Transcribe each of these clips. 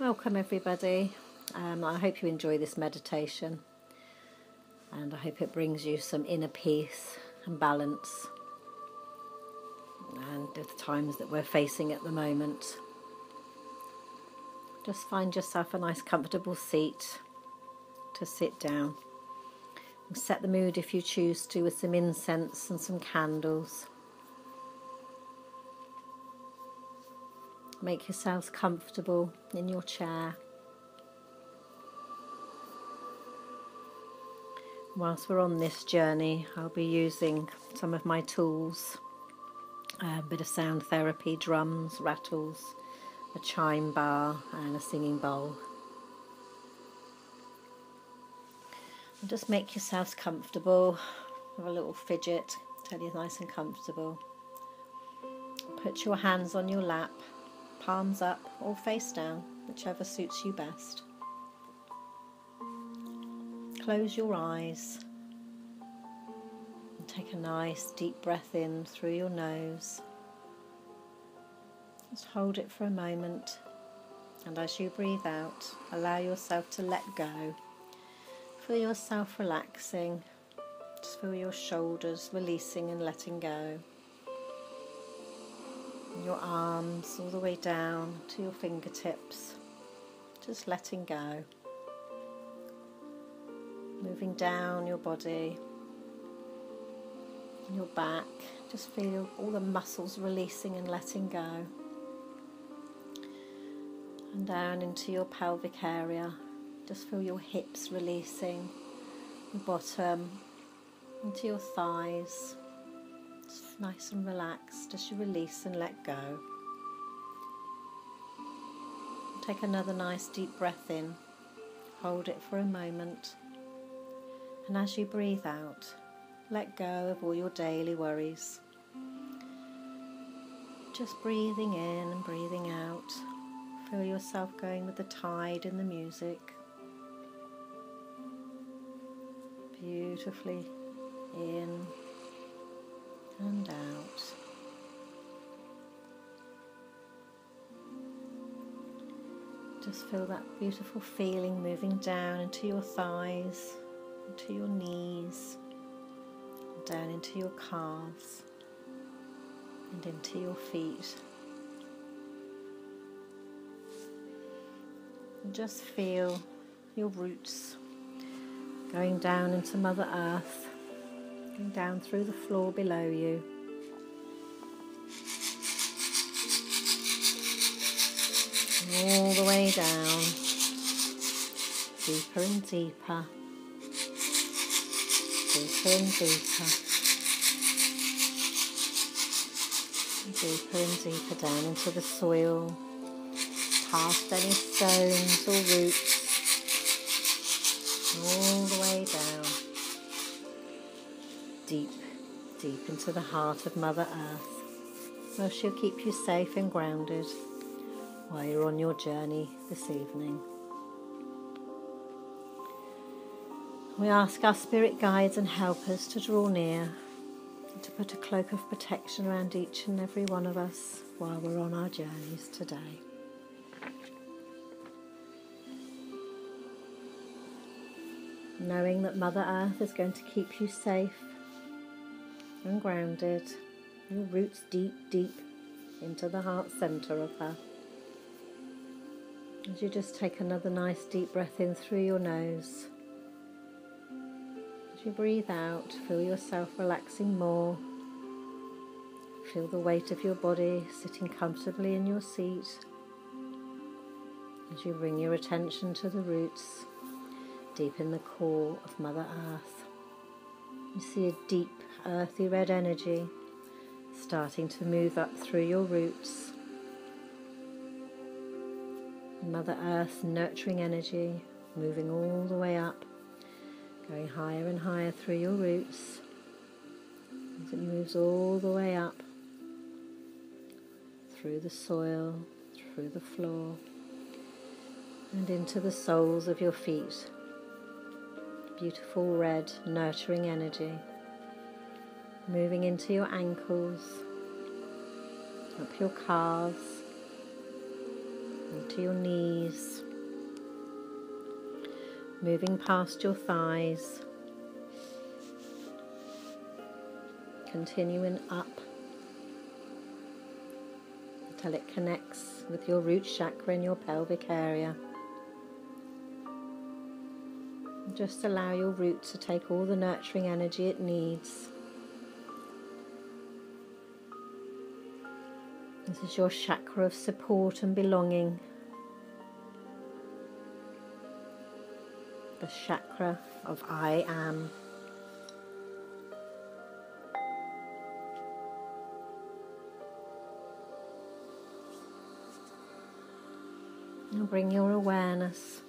Welcome, everybody. Um, I hope you enjoy this meditation and I hope it brings you some inner peace and balance and the times that we're facing at the moment. Just find yourself a nice comfortable seat to sit down. Set the mood if you choose to with some incense and some candles. Make yourselves comfortable in your chair. Whilst we're on this journey, I'll be using some of my tools a bit of sound therapy, drums, rattles, a chime bar, and a singing bowl. And just make yourselves comfortable. Have a little fidget till you're nice and comfortable. Put your hands on your lap, palms up or face down, whichever suits you best. Close your eyes and take a nice deep breath in through your nose. Just hold it for a moment, and as you breathe out, allow yourself to let go Feel yourself relaxing. Just feel your shoulders releasing and letting go. Your arms all the way down to your fingertips. Just letting go. Moving down your body, your back. Just feel all the muscles releasing and letting go. And down into your pelvic area, just feel your hips releasing, the bottom into your thighs. Nice and relaxed as you release and let go. Take another nice deep breath in. Hold it for a moment. And as you breathe out, let go of all your daily worries. Just breathing in and breathing out. Feel yourself going with the tide and the music. beautifully in and out. Just feel that beautiful feeling moving down into your thighs, into your knees, down into your calves, and into your feet. And just feel your roots going down into Mother Earth, down through the floor below you. all the way down, deeper and deeper, deeper and deeper, deeper and deeper down into the soil, past any stones or roots. All the way down, deep, deep into the heart of Mother Earth, where she'll keep you safe and grounded while you're on your journey this evening. We ask our spirit guides and helpers to draw near and to put a cloak of protection around each and every one of us while we're on our journeys today. knowing that Mother Earth is going to keep you safe and grounded, your roots deep, deep into the heart centre of her. As you just take another nice deep breath in through your nose. As you breathe out, feel yourself relaxing more. Feel the weight of your body sitting comfortably in your seat. As you bring your attention to the roots deep in the core of Mother Earth. You see a deep, earthy red energy starting to move up through your roots. Mother Earth's nurturing energy moving all the way up, going higher and higher through your roots as it moves all the way up through the soil, through the floor, and into the soles of your feet beautiful red nurturing energy moving into your ankles, up your calves, into your knees, moving past your thighs, continuing up until it connects with your root chakra in your pelvic area. Just allow your root to take all the nurturing energy it needs. This is your chakra of support and belonging. The chakra of I am. Now bring your awareness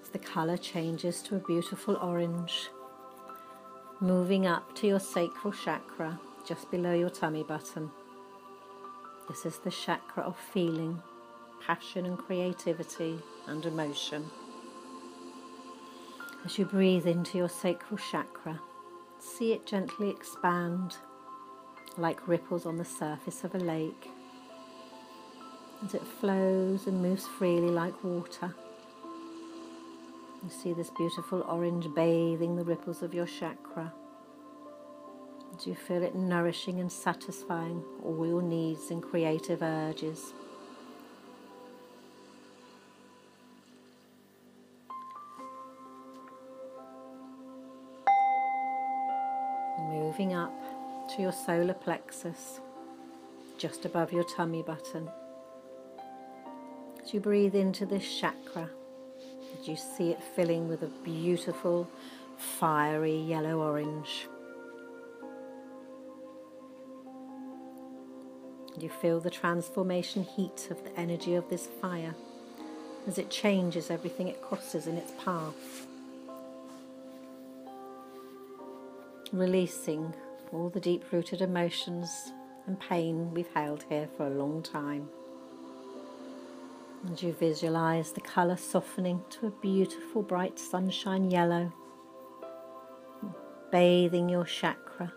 as the colour changes to a beautiful orange, moving up to your sacral chakra just below your tummy button. This is the chakra of feeling, passion, and creativity and emotion. As you breathe into your sacral chakra, see it gently expand like ripples on the surface of a lake as it flows and moves freely like water. You see this beautiful orange bathing the ripples of your chakra. Do you feel it nourishing and satisfying all your needs and creative urges? Moving up to your solar plexus, just above your tummy button. As you breathe into this chakra, Do you see it filling with a beautiful, fiery yellow orange. You feel the transformation heat of the energy of this fire as it changes everything it crosses in its path. Releasing all the deep rooted emotions and pain we've held here for a long time. And you visualize the colour softening to a beautiful bright sunshine yellow, bathing your chakra,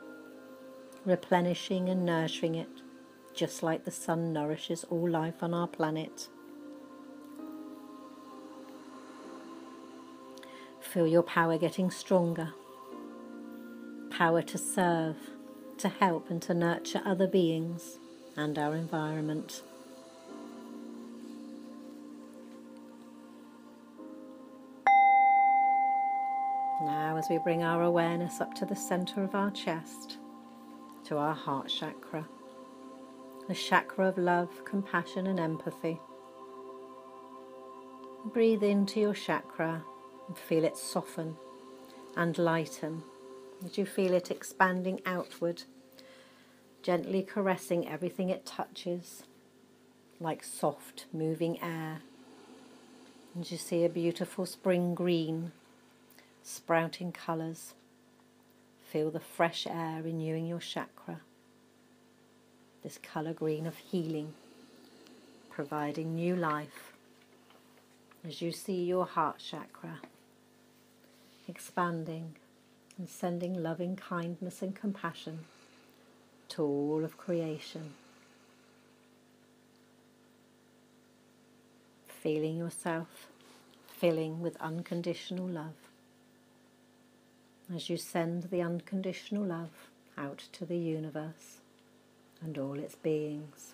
replenishing and nurturing it, just like the sun nourishes all life on our planet. Feel your power getting stronger. Power to serve, to help, and to nurture other beings and our environment. Now, as we bring our awareness up to the center of our chest, to our heart chakra, the chakra of love, compassion, and empathy. Breathe into your chakra and feel it soften and lighten as you feel it expanding outward, gently caressing everything it touches like soft moving air. And you see a beautiful spring green sprouting colours. Feel the fresh air renewing your chakra. This colour green of healing, providing new life as you see your heart chakra expanding and sending loving kindness and compassion to all of creation. Feeling yourself filling with unconditional love as you send the unconditional love out to the universe and all its beings.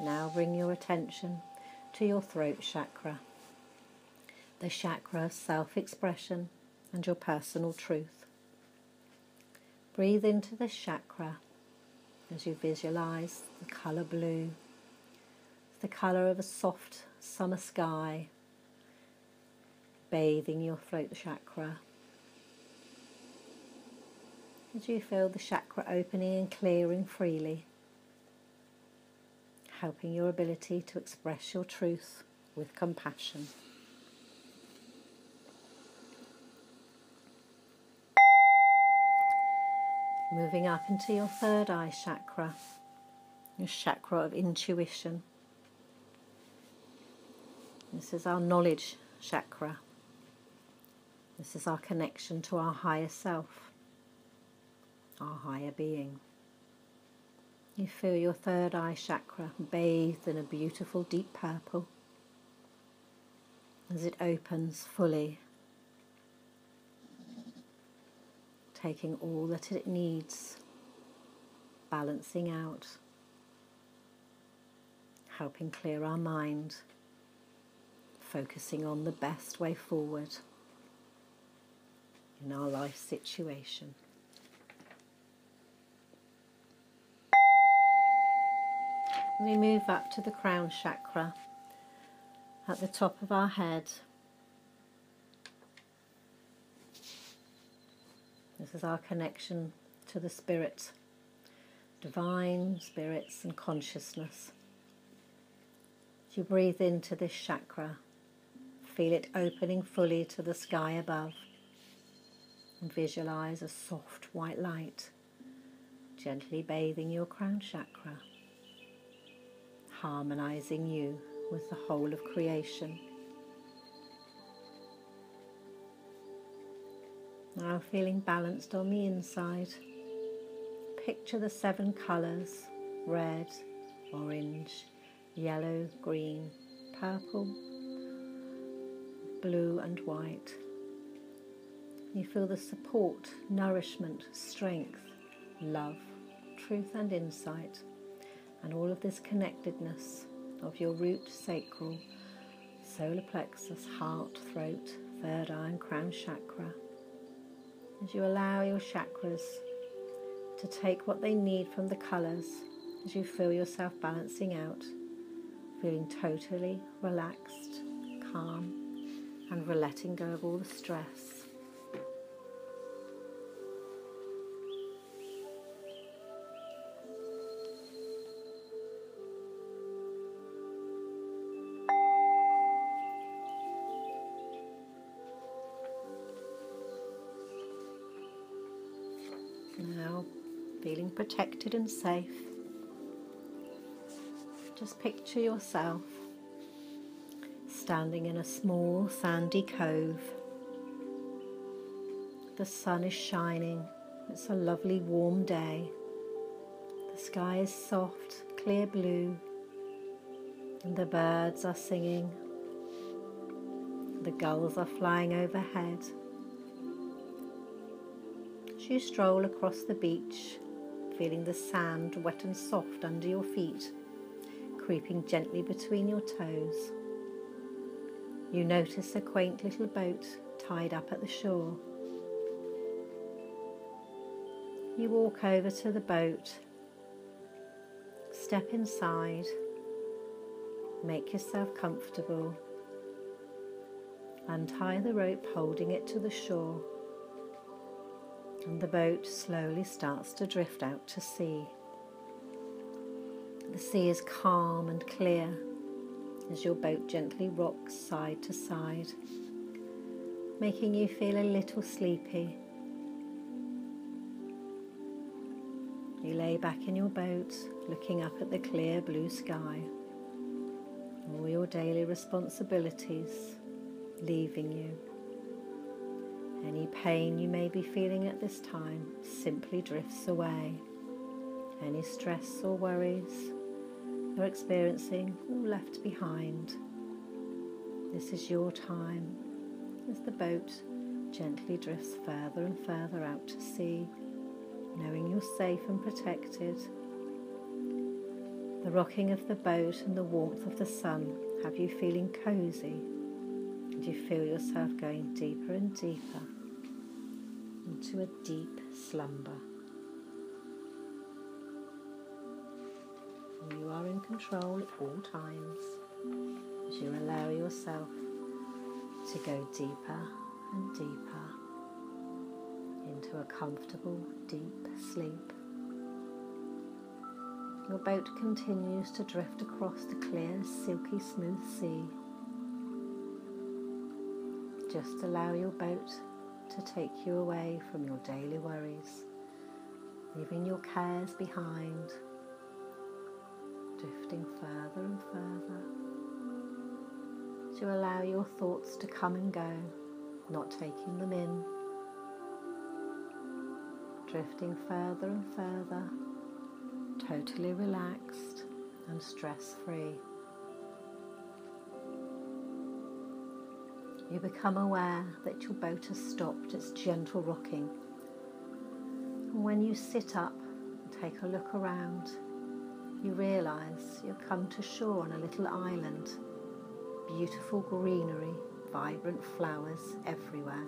Now bring your attention to your throat chakra, the chakra of self expression and your personal truth. Breathe into this chakra as you visualize the colour blue, the colour of a soft summer sky bathing your throat chakra. As you feel the chakra opening and clearing freely, helping your ability to express your truth with compassion. Moving up into your third eye chakra, your chakra of intuition. This is our knowledge chakra. This is our connection to our higher self, our higher being. You feel your third eye chakra bathed in a beautiful deep purple as it opens fully, taking all that it needs, balancing out, helping clear our mind, focusing on the best way forward in our life situation. We move up to the crown chakra at the top of our head. This is our connection to the spirit, divine spirits and consciousness. As you breathe into this chakra, feel it opening fully to the sky above visualize a soft white light gently bathing your crown chakra harmonizing you with the whole of creation. Now feeling balanced on the inside, picture the seven colours red, orange, yellow, green, purple, blue, and white. You feel the support, nourishment, strength, love, truth, and insight and all of this connectedness of your root, sacral, solar plexus, heart, throat, third eye, and crown chakra. As you allow your chakras to take what they need from the colours, as you feel yourself balancing out, feeling totally relaxed, calm, and letting go of all the stress. Protected and safe, just picture yourself standing in a small sandy cove. The sun is shining, it's a lovely warm day. The sky is soft, clear blue, and the birds are singing. The gulls are flying overhead you stroll across the beach, feeling the sand wet and soft under your feet, creeping gently between your toes. You notice a quaint little boat tied up at the shore. You walk over to the boat, step inside, make yourself comfortable, untie the rope holding it to the shore and the boat slowly starts to drift out to sea. The sea is calm and clear as your boat gently rocks side to side, making you feel a little sleepy. You lay back in your boat, looking up at the clear blue sky. All your daily responsibilities leaving you. Any pain you may be feeling at this time simply drifts away. Any stress or worries you're experiencing all left behind. This is your time as the boat gently drifts further and further out to sea, knowing you're safe and protected. The rocking of the boat and the warmth of the sun have you feeling cozy and you feel yourself going deeper and deeper into a deep slumber. You are in control at all times as you allow yourself to go deeper and deeper into a comfortable deep sleep. Your boat continues to drift across the clear, silky smooth sea just allow your boat to take you away from your daily worries, leaving your cares behind, drifting further and further. To allow your thoughts to come and go, not taking them in, drifting further and further, totally relaxed and stress free. You become aware that your boat has stopped its gentle rocking. And when you sit up and take a look around, you realise you've come to shore on a little island. Beautiful greenery, vibrant flowers everywhere.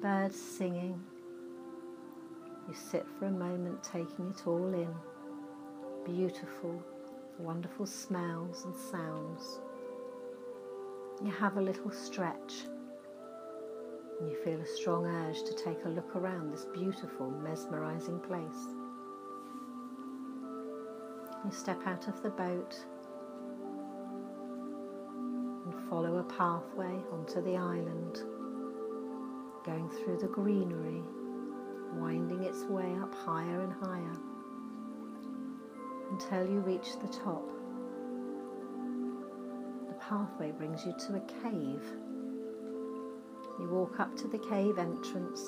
Birds singing. You sit for a moment taking it all in. Beautiful, wonderful smells and sounds. You have a little stretch and you feel a strong urge to take a look around this beautiful, mesmerizing place. You step out of the boat and follow a pathway onto the island, going through the greenery, winding its way up higher and higher until you reach the top pathway brings you to a cave. You walk up to the cave entrance,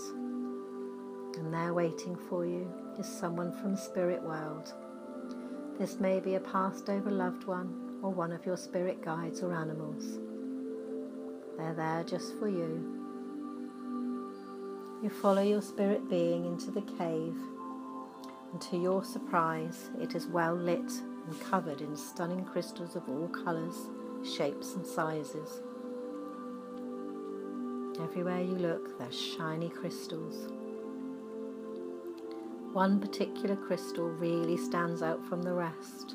and there waiting for you is someone from spirit world. This may be a passed over loved one or one of your spirit guides or animals. They're there just for you. You follow your spirit being into the cave, and to your surprise, it is well lit and covered in stunning crystals of all colours shapes and sizes. Everywhere you look, there's shiny crystals. One particular crystal really stands out from the rest.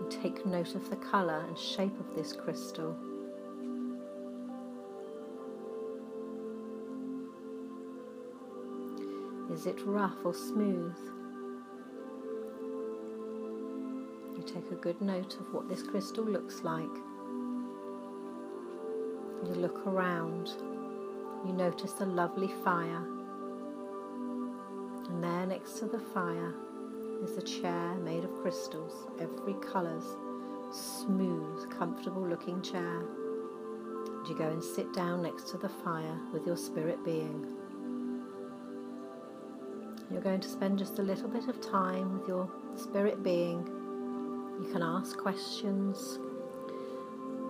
And take note of the colour and shape of this crystal. Is it rough or smooth? Take a good note of what this crystal looks like. You look around, you notice a lovely fire, and there next to the fire is a chair made of crystals, every colour's smooth, comfortable looking chair. And you go and sit down next to the fire with your spirit being. You're going to spend just a little bit of time with your spirit being you can ask questions,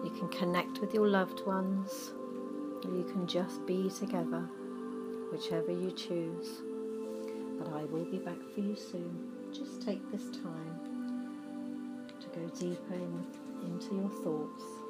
you can connect with your loved ones, or you can just be together, whichever you choose. But I will be back for you soon. Just take this time to go deeper in, into your thoughts.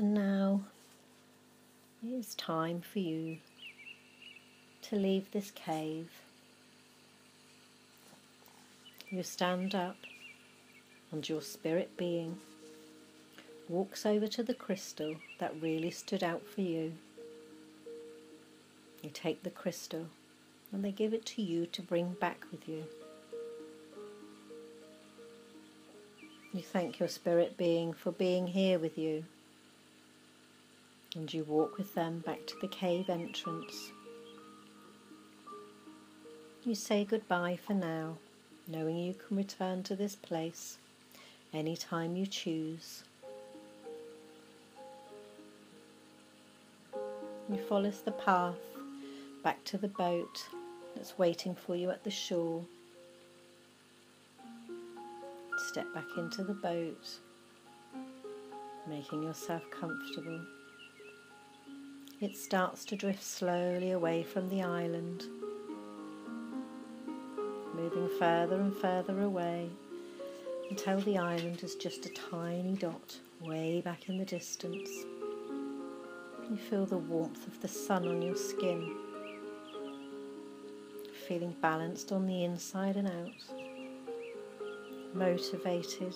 And now it's time for you to leave this cave. You stand up and your spirit being walks over to the crystal that really stood out for you. You take the crystal and they give it to you to bring back with you. You thank your spirit being for being here with you. And you walk with them back to the cave entrance. You say goodbye for now, knowing you can return to this place any time you choose. You follow the path back to the boat that's waiting for you at the shore. Step back into the boat, making yourself comfortable. It starts to drift slowly away from the island, moving further and further away until the island is just a tiny dot way back in the distance. You feel the warmth of the sun on your skin, feeling balanced on the inside and out, motivated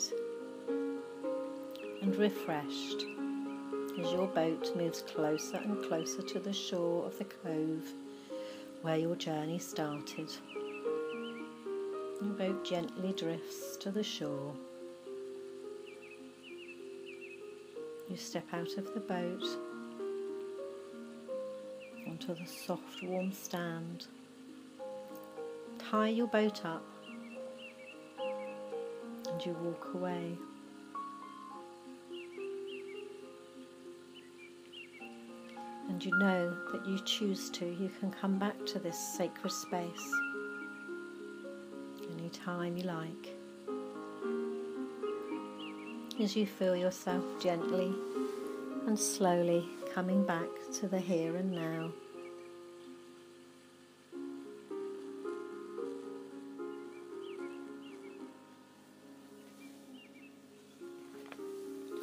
and refreshed as your boat moves closer and closer to the shore of the cove where your journey started. Your boat gently drifts to the shore. You step out of the boat onto the soft warm stand. Tie your boat up and you walk away. You know that you choose to, you can come back to this sacred space anytime you like. As you feel yourself gently and slowly coming back to the here and now.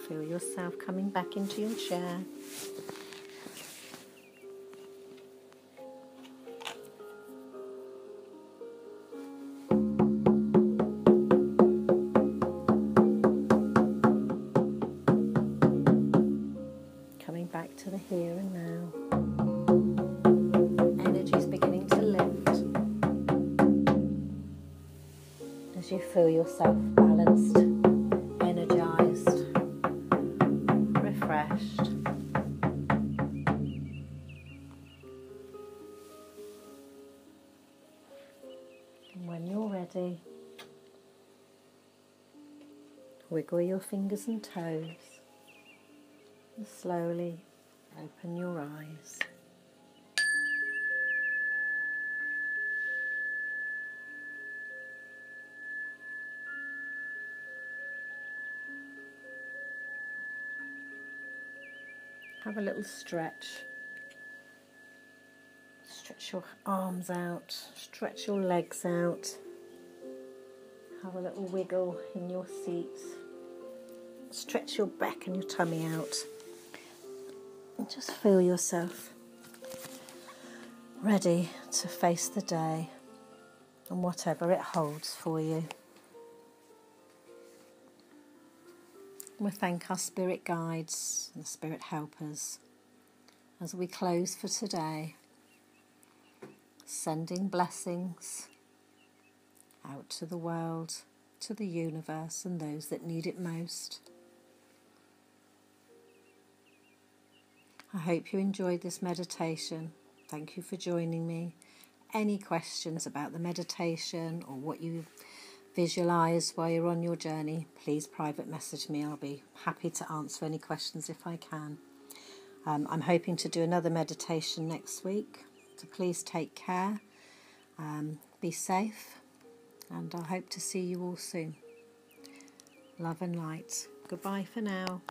Feel yourself coming back into your chair. Yourself balanced, energized, refreshed. And when you're ready, wiggle your fingers and toes and slowly open your eyes. Have a little stretch. Stretch your arms out, stretch your legs out. Have a little wiggle in your seat. Stretch your back and your tummy out. And just feel yourself ready to face the day and whatever it holds for you. We thank our spirit guides and spirit helpers as we close for today, sending blessings out to the world, to the universe, and those that need it most. I hope you enjoyed this meditation. Thank you for joining me. Any questions about the meditation or what you visualize while you're on your journey, please private message me. I'll be happy to answer any questions if I can. Um, I'm hoping to do another meditation next week, so please take care, um, be safe, and I hope to see you all soon. Love and light. Goodbye for now.